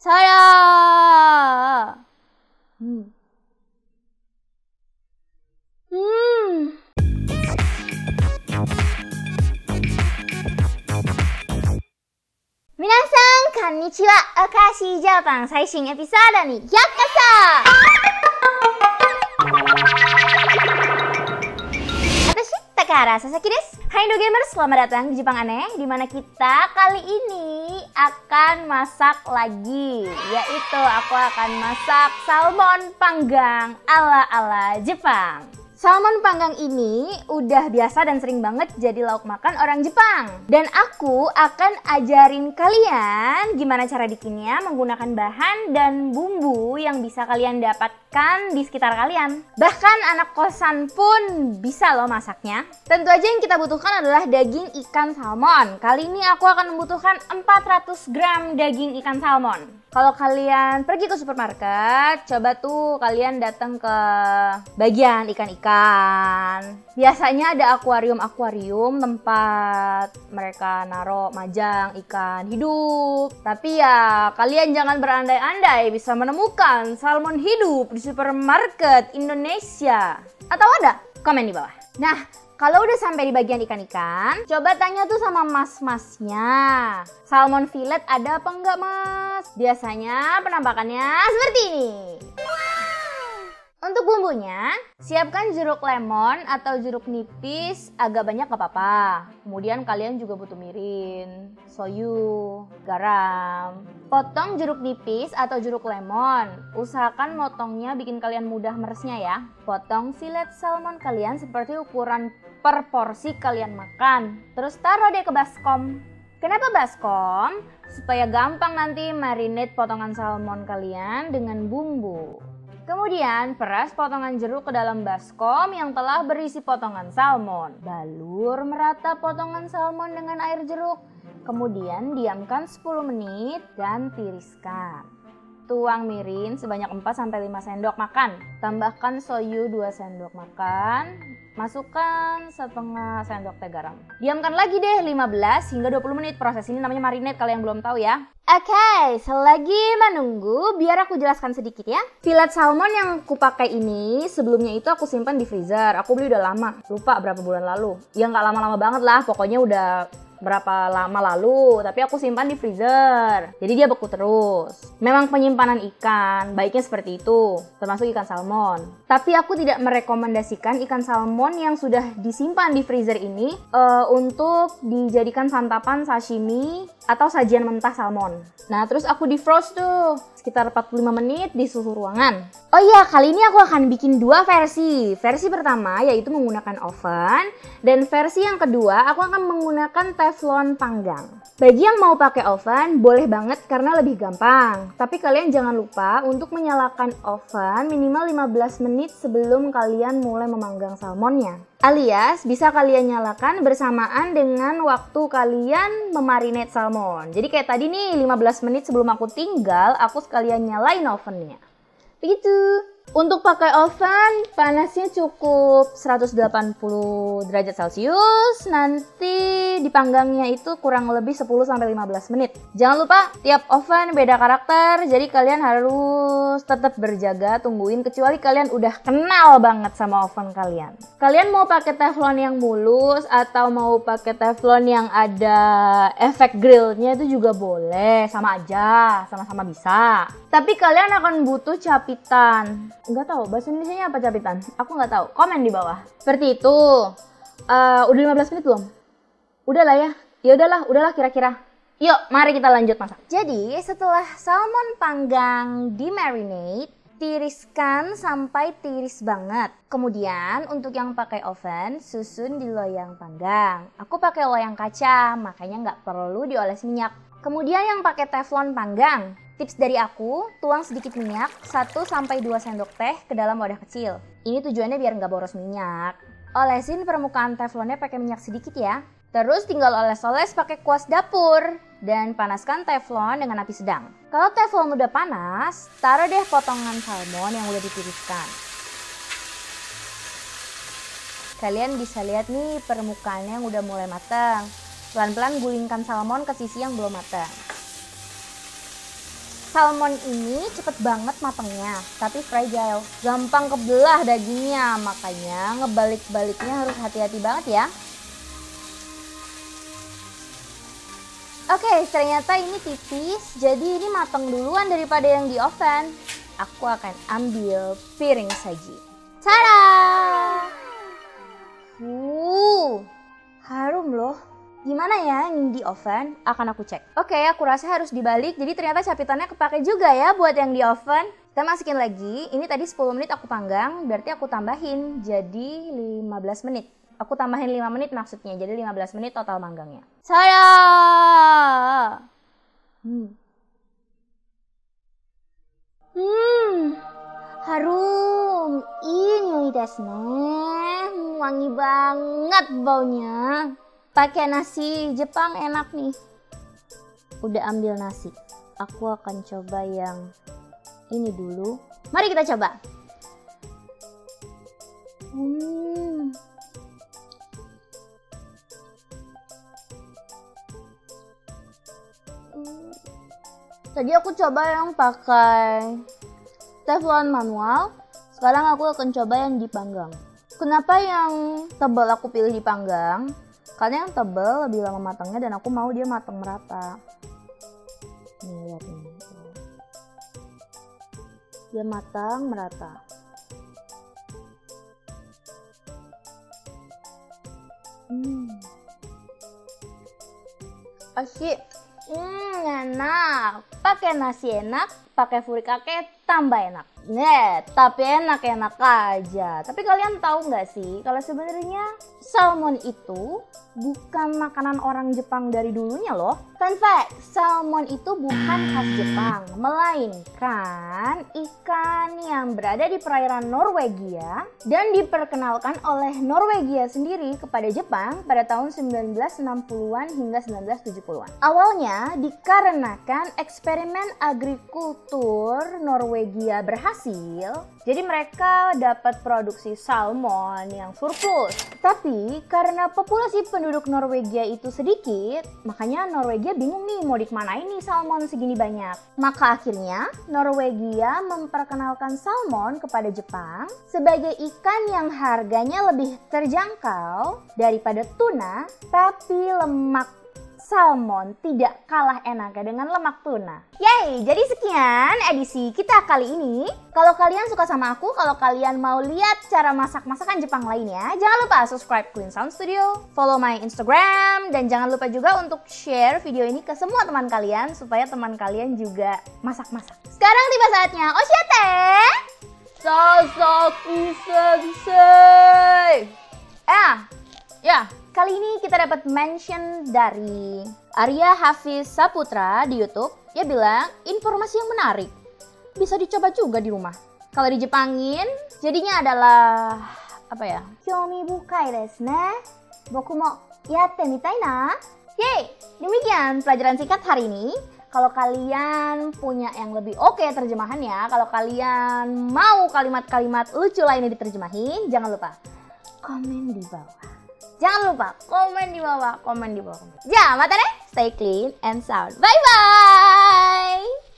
Saya. Hmm. Hmm. Minasan, konnichiwa. Okashi Japan 最新エピソードにようこそ私、Takara Sasaki desu. Hai Indo Gamers, selamat datang di Jepang Aneh di mana kita kali ini akan masak lagi Yaitu aku akan masak salmon panggang ala-ala Jepang Salmon panggang ini udah biasa dan sering banget jadi lauk makan orang Jepang. Dan aku akan ajarin kalian gimana cara bikinnya menggunakan bahan dan bumbu yang bisa kalian dapatkan di sekitar kalian. Bahkan anak kosan pun bisa loh masaknya. Tentu aja yang kita butuhkan adalah daging ikan salmon. Kali ini aku akan membutuhkan 400 gram daging ikan salmon. Kalau kalian pergi ke supermarket, coba tuh kalian datang ke bagian ikan-ikan. Biasanya ada akuarium-akuarium tempat mereka naruh majang ikan hidup. Tapi ya kalian jangan berandai-andai bisa menemukan salmon hidup di supermarket Indonesia. Atau ada? Komen di bawah. Nah, kalau udah sampai di bagian ikan-ikan, coba tanya tuh sama mas-masnya. Salmon fillet ada apa enggak mas? Biasanya penampakannya seperti ini. Untuk bumbunya, siapkan jeruk lemon atau jeruk nipis agak banyak gak apa-apa. Kemudian kalian juga butuh mirin, soyu, garam. Potong jeruk nipis atau jeruk lemon. Usahakan motongnya bikin kalian mudah meresnya ya. Potong filet salmon kalian seperti ukuran per porsi kalian makan. Terus taruh deh ke baskom. Kenapa baskom? Supaya gampang nanti marinate potongan salmon kalian dengan bumbu. Kemudian peras potongan jeruk ke dalam baskom yang telah berisi potongan salmon. Balur merata potongan salmon dengan air jeruk. Kemudian diamkan 10 menit dan tiriskan. Tuang mirin sebanyak 4-5 sendok makan. Tambahkan soyu 2 sendok makan. Masukkan setengah sendok teh garam. Diamkan lagi deh 15 hingga 20 menit. Proses ini namanya marinate kalau yang belum tahu ya. Oke, okay, selagi menunggu, biar aku jelaskan sedikit ya. Filet salmon yang aku pakai ini, sebelumnya itu aku simpan di freezer. Aku beli udah lama, lupa berapa bulan lalu. Ya nggak lama-lama banget lah, pokoknya udah berapa lama lalu, tapi aku simpan di freezer. Jadi dia beku terus. Memang penyimpanan ikan, baiknya seperti itu, termasuk ikan salmon. Tapi aku tidak merekomendasikan ikan salmon yang sudah disimpan di freezer ini uh, untuk dijadikan santapan sashimi atau sajian mentah salmon. Nah, terus aku defrost tuh sekitar 45 menit di suhu ruangan. Oh iya, kali ini aku akan bikin dua versi. Versi pertama yaitu menggunakan oven dan versi yang kedua aku akan menggunakan teflon panggang. Bagi yang mau pakai oven, boleh banget karena lebih gampang. Tapi kalian jangan lupa untuk menyalakan oven minimal 15 menit sebelum kalian mulai memanggang salmonnya. Alias bisa kalian nyalakan bersamaan dengan waktu kalian memarinate salmon. Jadi kayak tadi nih 15 menit sebelum aku tinggal, aku sekalian nyalain ovennya. Begitu. Untuk pakai oven, panasnya cukup 180 derajat Celcius. Nanti dipanggangnya itu kurang lebih 10-15 menit. Jangan lupa, tiap oven beda karakter, jadi kalian harus tetap berjaga, tungguin. Kecuali kalian udah kenal banget sama oven kalian. Kalian mau pakai teflon yang mulus atau mau pakai teflon yang ada efek grillnya itu juga boleh. Sama aja, sama-sama bisa. Tapi kalian akan butuh capitan. Nggak tahu bahasa Indonesia apa capitan? Aku nggak tahu. Komen di bawah. Seperti itu. Uh, udah 15 menit belum? Udah lah ya. Ya udahlah udahlah kira-kira. Yuk mari kita lanjut masak. Jadi setelah salmon panggang di marinate tiriskan sampai tiris banget. Kemudian untuk yang pakai oven, susun di loyang panggang. Aku pakai loyang kaca, makanya nggak perlu dioles minyak. Kemudian yang pakai teflon panggang, Tips dari aku, tuang sedikit minyak 1-2 sendok teh ke dalam wadah kecil. Ini tujuannya biar nggak boros minyak. Olesin permukaan teflonnya pakai minyak sedikit ya. Terus tinggal oles-oles pakai kuas dapur dan panaskan teflon dengan api sedang. Kalau teflon udah panas, taruh deh potongan salmon yang udah ditiriskan. Kalian bisa lihat nih permukaannya yang udah mulai matang. Pelan-pelan gulingkan salmon ke sisi yang belum matang. Salmon ini cepet banget matangnya, tapi fragile. Gampang kebelah dagingnya, makanya ngebalik-baliknya harus hati-hati banget ya. Oke, ternyata ini tipis, jadi ini matang duluan daripada yang di oven. Aku akan ambil piring saji. Tada! Uh, harum loh. Gimana ya yang di oven? Akan aku cek. Oke, aku rasa harus dibalik. Jadi ternyata capitannya kepake juga ya buat yang di oven. Kita masukin lagi. Ini tadi 10 menit aku panggang, berarti aku tambahin jadi 15 menit. Aku tambahin 5 menit maksudnya, jadi 15 menit total manggangnya. Saya. Hmm. Hmm. Harum. Ini desu Wangi banget baunya. Pakai nasi Jepang enak nih. Udah ambil nasi. Aku akan coba yang ini dulu. Mari kita coba. Hmm. Tadi aku coba yang pakai teflon manual. Sekarang aku akan coba yang dipanggang. Kenapa yang tebal aku pilih dipanggang? Karena yang tebal lebih lama matangnya dan aku mau dia matang merata. Nih lihat ini. Dia matang merata. Hmm. Asyik. Hmm, enak. Pakai nasi enak, pakai furikake tambah enak. Nih, tapi enak-enak aja. Tapi kalian tahu nggak sih kalau sebenarnya salmon itu bukan makanan orang Jepang dari dulunya loh. Fun fact, salmon itu bukan khas Jepang, melainkan ikan yang berada di perairan Norwegia dan diperkenalkan oleh Norwegia sendiri kepada Jepang pada tahun 1960-an hingga 1970-an. Awalnya dikarenakan eksperimen agrikultur Norwegia berhasil berhasil, jadi mereka dapat produksi salmon yang surplus. Tapi karena populasi penduduk Norwegia itu sedikit, makanya Norwegia bingung nih mau dikemanain nih salmon segini banyak. Maka akhirnya Norwegia memperkenalkan salmon kepada Jepang sebagai ikan yang harganya lebih terjangkau daripada tuna, tapi lemak salmon tidak kalah enaknya dengan lemak tuna. Yay, jadi sekian edisi kita kali ini. Kalau kalian suka sama aku, kalau kalian mau lihat cara masak-masakan Jepang lainnya, jangan lupa subscribe Queen Sound Studio, follow my Instagram, dan jangan lupa juga untuk share video ini ke semua teman kalian supaya teman kalian juga masak-masak. Sekarang tiba saatnya Oshiete! Sasaku sensei! Eh, ya, Kali ini kita dapat mention dari Arya Hafiz Saputra di YouTube. Dia bilang, informasi yang menarik. Bisa dicoba juga di rumah. Kalau dijepangin, jadinya adalah apa ya? Kyomi bukai desu ne. Boku mo yatte mitai na. Yeay, demikian pelajaran singkat hari ini. Kalau kalian punya yang lebih oke okay terjemahannya, kalau kalian mau kalimat-kalimat lucu lainnya diterjemahin, jangan lupa komen di bawah. Jangan lupa komen di bawah, komen di bawah. Ya, mata deh. stay clean and sound. Bye bye.